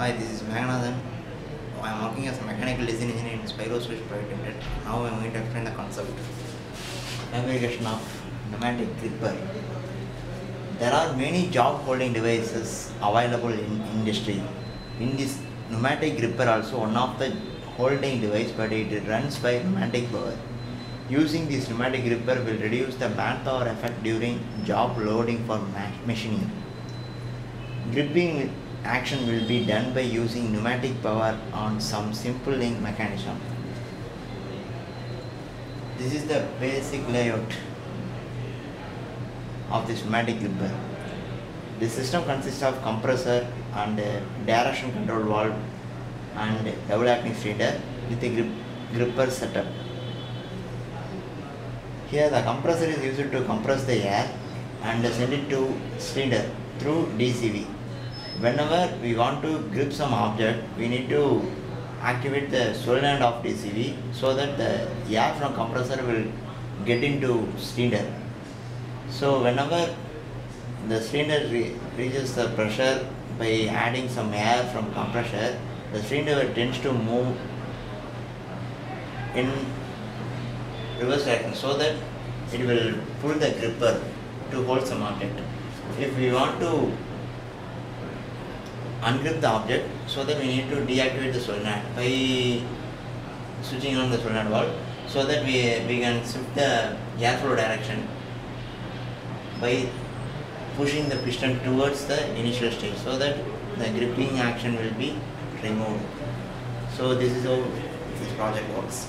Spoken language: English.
Hi, this is Meganathan. Oh, I am working as a mechanical design engineer in Spiro Switch Private Limited. Now I am going to explain the concept. Navigation of pneumatic gripper. There are many job holding devices available in industry. In this pneumatic gripper also one of the holding device but it runs by pneumatic power. Using this pneumatic gripper will reduce the manpower effect during job loading for ma- machining. Gripping action will be done by using pneumatic power on some simple link mechanism. This is the basic layout of this pneumatic gripper. The system consists of compressor and direction control valve and double acting cylinder with a grip, gripper setup. Here the compressor is used to compress the air and send it to cylinder through DCV. Whenever we want to grip some object, we need to activate the solenoid of DCV so that the air from compressor will get into cylinder. So whenever the cylinder re- reaches the pressure by adding some air from compressor, the cylinder tends to move in reverse direction so that it will pull the gripper to hold some object. If we want to ungrip the object, so that we need to deactivate the solenoid by switching on the solenoid valve so that we, we can shift the airflow direction by pushing the piston towards the initial stage so that the gripping action will be removed. So this is how this project works.